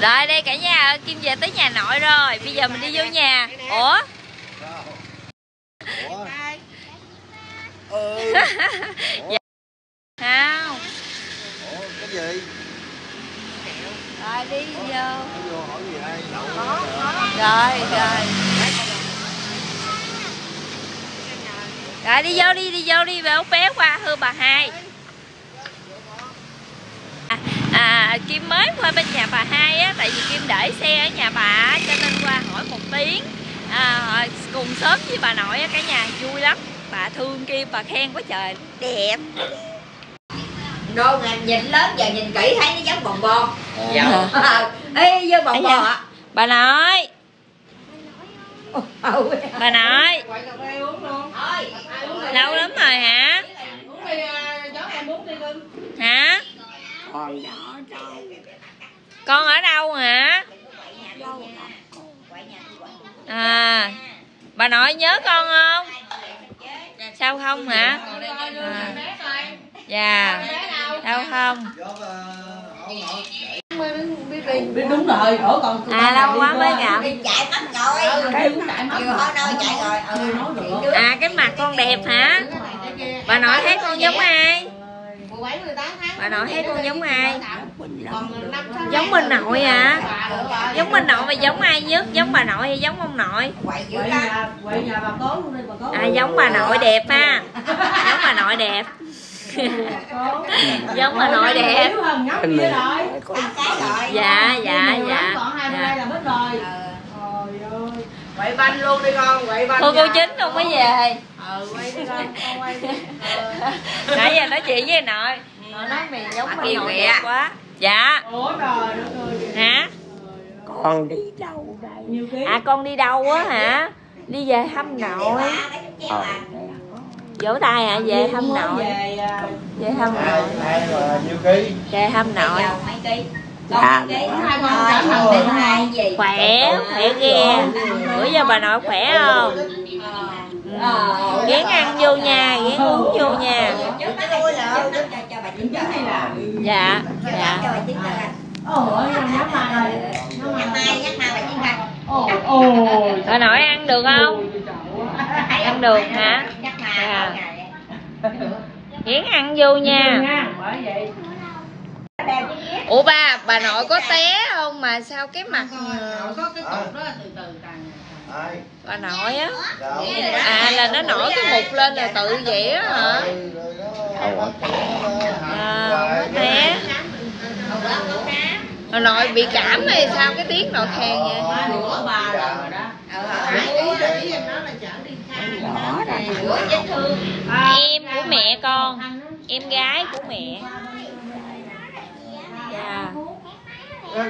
rồi đây cả nhà kim về tới nhà nội rồi. Bây giờ mình đi vô nhà. Ủa? Ủa? ừ không. Ủa, cái gì? rồi đi vô. Rồi rồi. Rồi đi vô đi đi vô đi. Bé bé qua hư bà hai à, à kim mới qua bên nhà bà hai á tại vì kim để xe ở nhà bà cho nên qua hỏi một tiếng. À, cùng sớm với bà nội á cả nhà vui lắm. Bà thương kim bà khen quá trời. Đẹp. Ngàn nhìn lớn giờ nhìn kỹ thấy nó giống bồng bon Dạ. ê vô bồng bò ạ. Bà nội. Bà nội. Quậy cà phê uống luôn. Thôi, Ai uống đi. lâu lắm rồi hả? Uống đi cưng. hả con ở đâu hả? À bà nội nhớ con không? Sao không hả? À, dạ. Đâu? đâu không đúng rồi, ủa còn à lâu quá mới gặp. Đi chạy mất rồi. Ừ, đi cũng chạy mất rồi. à cái mặt con đẹp hả? Bà nội thấy con giống ai? 17, 18 tháng. Bà nội thấy con giống ai? giống bên nội à giống bên nội mà giống ai nhất? Giống bà nội hay giống ông nội? Quậy dữ Quậy lắm. nhà, quậy nhà bà cố luôn đi, bà cố. à giống bà nội đẹp ha. Giống bà nội đẹp. Giống bà nội đẹp. dạ dạ dạ. bên dạ. đây là hết rồi. Trời ơi. Quậy banh luôn đi con, quậy banh. thôi cô nhà. chính không có về Ừ, quay đi con, con quay đi. Ờ. nãy giờ nói chuyện với nội. Nội nói mày giống bà Yêu nội đẹp quá. Dạ. Ủa trời đất ơi. hả? Con đi đâu đây? Nhiều ký. à con đi đâu á hả? Đi về thăm nội. ờ. Vỗ tay hả về thăm Mới nội. Về, à, về thăm nội. ký? về thăm nội. dạ hai con Thôi, cả không thằng biết hai gì? Khỏe khỏe ghê bữa giờ bà nội khỏe không Ờ. ghén ăn vô nhà ghén uống vô nhà. Hay là dạ. Dạ bà nội ăn được không? Ăn được hả? Dạ. ghén ăn vô nha vậy ủa ba bà nội có té không? Mà sao cái mặt có cái cục đó là từ từ càng Hai. bà nội á? Sao? à là nó nổi cái mục lên rồi tự vậy á hả? Ừ. Ủa. à té. bà nội bị cảm hay sao? Cái tiếng nội khen vậy? Em của mẹ con. Em gái của mẹ dạ.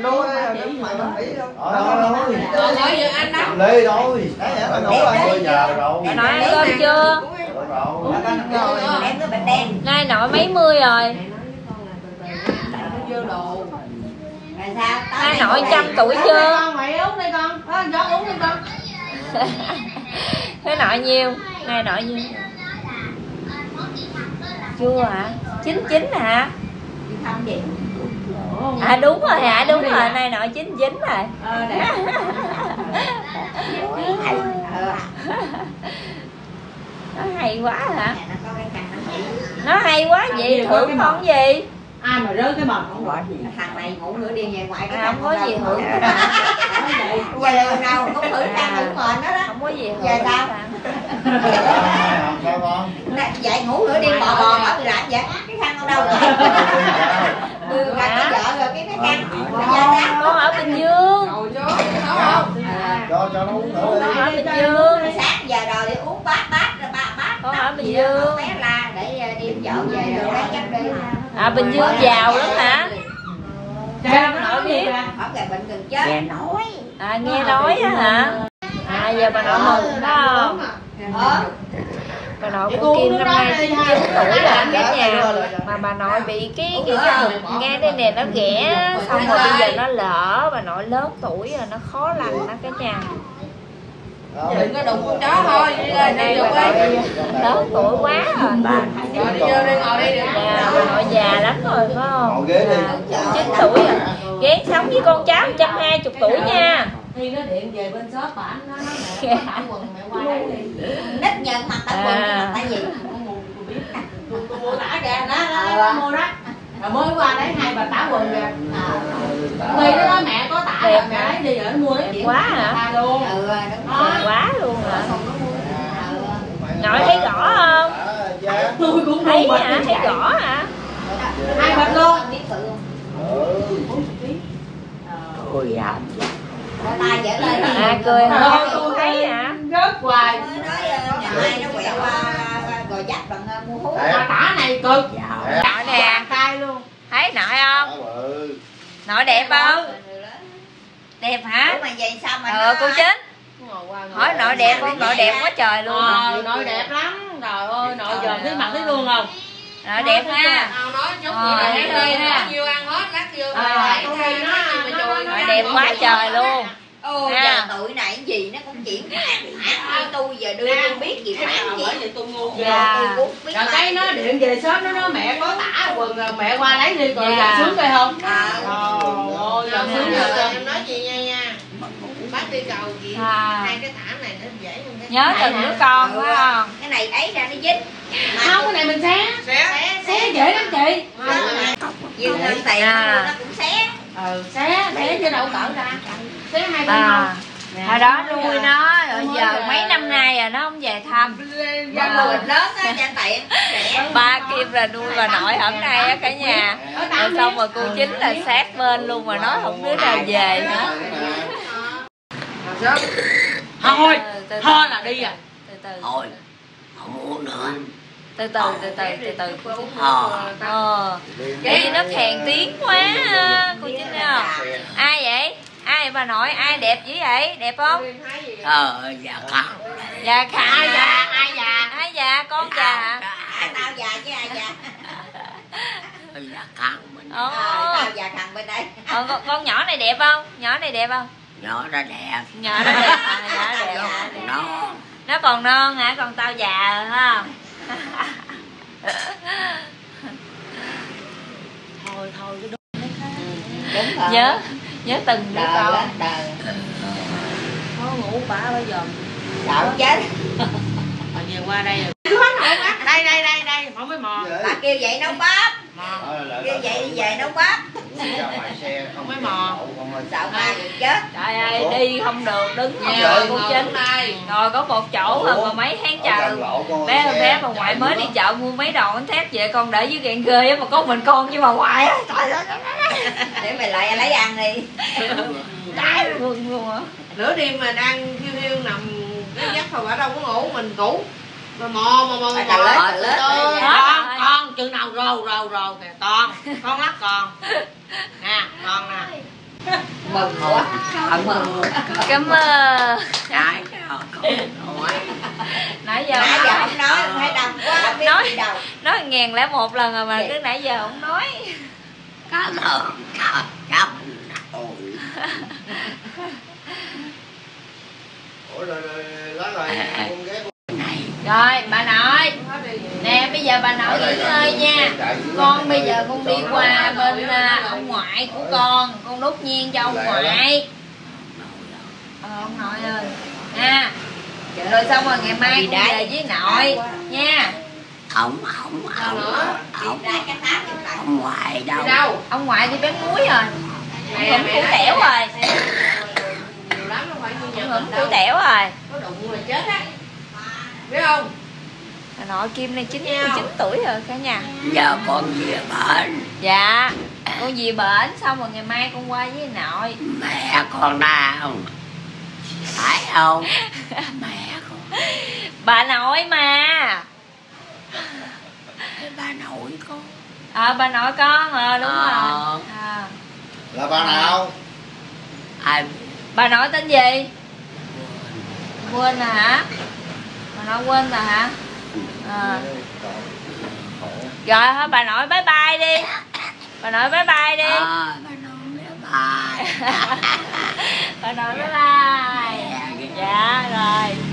Đâu đây, đứng mày bằng Mỹ đâu. Rồi, rồi, Còn gọi giờ anh đó. Đấy, dạ, ngủ rồi. Giờ rồi. nội ăn cơm chưa? Rồi, bệnh đen nay nội mấy mươi rồi? Nay đây nội trăm tuổi chưa? con mày uống đi con. Ờ, gió uống đi con. Thế nội nhiêu? Nay nội nhiêu? Chưa hả? Chín chín hả? Đi thăm gì à đúng rồi hả đúng rồi nay nội chín chín rồi. Ờ đẹp ờ nó hay quá hả? Nó hay quá vậy thưởng con gì? Ai mà rớt cái bầm không gọi gì? Thằng này ngủ nửa đêm về ngoài cái À, không có gì hưởng. Vậy giờ nào cũng thử trang thử mền đó đó. Không có gì hưởng. Giờ sao? Dậy ngủ nửa đêm bò bò bảo bị làm vậy. Cái khăn con đâu rồi đưa ra cái vợ rồi cái cái bây giờ sao con ở bình dương. Cho cho nó uống nữa con đi. ở bình dương. sáng giờ rồi thì uống bát bát rồi ba bát Con ở Bình Dương. bé la để ờ, đi vợ về rồi lấy chắc đi. À bình dương giàu lắm hả? Nói gì ra ở ngày bệnh gần chết. Nghe nói. À nghe nói á hả? À giờ bà nội mừng đó không? Ờ bà nội của kim năm nay chín chín tuổi rồi cả nhà. mà bà nội bị cái cái nghe đây nè nó ghẻ xong rồi bây giờ nó lỡ bà nội lớn tuổi rồi nó khó lành đó cả nhà. Đừng có đụng con chó thôi đi ra đi bà nội đi lớn tuổi quá rồi. Rồi đi vô đi ngồi đi. Dạ, bà nội già lắm rồi phải không? Chín chín tuổi rồi. Kiến sống với con cháu 120 tuổi nha Khi nó điện về bên shop bản nó nói mẹ có tả quần mẹ qua lấy đi nít nhận mặt tao quần mặt tại gì? Tôi mua tả kìa, nó, nó, nó mua đó. Rồi mới qua lấy hai bà tả quần kìa. Khi nó nói mẹ có tả mẹ lấy đi rồi nó mua chuyện Quá hả? Ta luôn. Ừ quá luôn hả? Mua. Nội thấy rõ không? Dạ. Tôi cũng thấy mua hả? thấy rõ hả? Hai bịch luôn. Biết tự Ôi à Rồi tay dở lên à cười hả? Rồi tôi thấy hả? Rớt hoài. Nói ờ, nhà ai nó quẹo qua rồi dắt bằng ờ, mua Bà tả này cực Dạ. Nội nè. tay luôn. Thấy nội không? Bự. Nội đẹp không? đẹp hả? Ủa mà vậy sao mà ờ nó- cô chính. Ngồi qua ngồi hỏi nội đẹp không? nội đẹp quá trời luôn. Ờ, nội đẹp lắm. Trời ơi, nội giờ thấy mặt thấy luôn không? Nội đẹp ha. Nào nói giống Ờ, như thấy ha. nhiều ăn hết lát vô Ờ, lại nó đẹp quá trời luôn. Ôi Ha. giờ tụi này cái gì nó cũng chuyển. Phản phản tôi giờ đưa tôi biết gì phản gì vậy tôi ngu. Dạ. rồi cái nó điện về shop nó nói mẹ có tả quần rồi mẹ qua lấy đi rồi Dạ. giờ sướng coi không? À. trời ơi giờ sướng Dạ. rồi em nói chị nha nha. Bác đi cầu chị à. hai cái thảm này nó dễ hơn cái nhớ từng đứa con phải không? Cái này ấy ra nó dính. Không cái này mình xé. Xé xé dễ lắm chị. Nhiều hơn tiền À. nó cũng xé ừ xé xé chứ đâu cỡ ra. xé hai bên à không hồi đó nuôi nó rồi giờ mấy năm nay rồi nó không về thăm. Dạ người lớn á cho tiện ba kim là nuôi bà nội ở đây á cả nhà. rồi xong rồi cô chính là sát bên luôn mà nói không đứa nào về nữa. Thôi Từ từ, thôi là đi à. Từ từ. Thôi Không muốn nữa từ từ từ từ từ từ. Cô chính Ờ. Ờ cái nó khèn tiếng quá cô chính không? Ai vậy? Ai bà nội? Ai đẹp dữ vậy? Đẹp không? Ờ dạ con dạ khà ai già ai già ai già con già à, tao già chứ ai già Dạ con mình. À, tao già thằng bên đây. Ờ, con, con nhỏ này đẹp không? Nhỏ này đẹp không? Nhỏ ra đẹp. Nhỏ nó đẹp. À, dạ đẹp, dạ, đẹp Nó nó còn non hả? Còn tao già ha thôi thôi chứ đúng rồi. Nhớ nhớ từng đứa con. á đời. Có ngủ bả bây giờ. Sợ chết. Mà về qua đây rồi. Đây đây đây đây không mới mò bà kêu vậy nấu bắp mò kêu vậy đi về nấu bắp không mới mò. sợ ma được chết. Trời ơi đi không được đứng không được cô ngồi chính đây. ngồi có một chỗ mà, mà mấy tháng trời bé bé bà ngoại mới đi chợ mua mấy đồ bánh thép về con để dưới gạn ghê á mà có mình con nhưng mà ngoại á trời ơi. Để mày lại lấy ăn đi. Cái luôn luôn á. Nửa đêm mà đang hiu hiu nằm cái giấc thôi bà đâu có ngủ mình ngủ mò mò mò mò Phải đầu lết, con con chừng nào rồ rồ rồ kìa con. Con lắc con. Nè con nè. Mừng quá mừng cảm ơn. Con nói nãy giờ nãy giờ nói không nói thấy đông quá biết Nói. nói ngàn lẻ một lần rồi mà Vậy. cứ nãy giờ không nói. Cảm ơn Cảm ơn. Ủa rồi rồi lá rồi con ghé rồi bà nội. Nè bây giờ bà nội nghỉ ngơi nha. Con bây giờ con đi qua bên à, ông ngoại của con. Con đốt nhang cho ông ngoại. Ờ, ông nội ơi. Nha rồi xong rồi ngày mai con về với nội? Nha. Không không không Không lần Không ngoài đâu? Đâu? Ông ngoại đi bán muối rồi. Ông củ tẻo rồi. Nhiều lắm không phải như ông nhà tẻo rồi. Có đụng là chết á biết không? Bà nội kim này chín chín tuổi rồi cả nhà. Giờ con về bệnh. Dạ con về bệnh xong rồi ngày mai con qua với nội. Mẹ con đau Phải không? Mẹ con. Bà nội mà. Bà nội con. Ờ bà nội con ờ đúng Ờ. rồi. À. là bà nào? Ai? Bà nội tên gì? Quên. Hả bà nội quên rồi hả? À. rồi thôi bà nội bye bye đi. Bà nội bye bye đi. Ờ bà nội mẹ bà bà nội bye bye. Dạ rồi